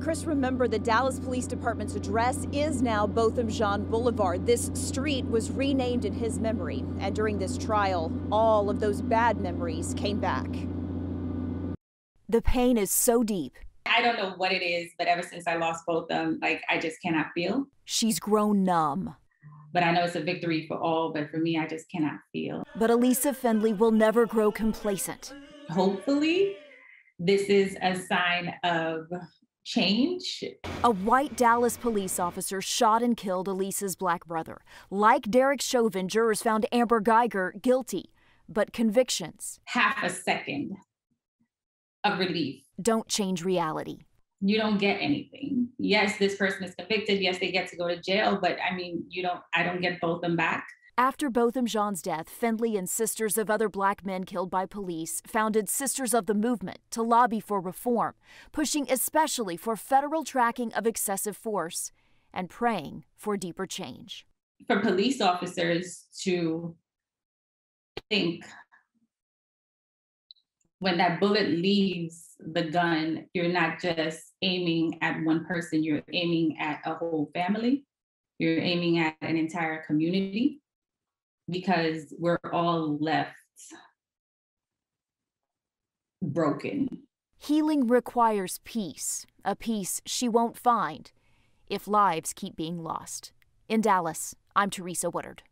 Chris, remember the Dallas Police Department's address is now Botham Jean Boulevard. This street was renamed in his memory, and during this trial, all of those bad memories came back. The pain is so deep. I don't know what it is, but ever since I lost Botham, like I just cannot feel. She's grown numb. But I know it's a victory for all, but for me, I just cannot feel. But Allisa Findley will never grow complacent. Hopefully, this is a sign of change. A white Dallas police officer shot and killed Allisa's black brother. Like Derek Chauvin, jurors found Amber Guyger guilty, but convictions. Half a second of relief. Don't change reality. You don't get anything. Yes, this person is convicted. Yes, they get to go to jail, but I mean, you don't, I don't get Botham back. After Botham Jean's death, Findley and sisters of other black men killed by police founded Sisters of the Movement to lobby for reform, pushing especially for federal tracking of excessive force and praying for deeper change. For police officers to think when that bullet leaves the gun, you're not just aiming at one person, you're aiming at a whole family, you're aiming at an entire community because we're all left broken. Healing requires peace, a peace she won't find if lives keep being lost. In Dallas, I'm Teresa Woodard.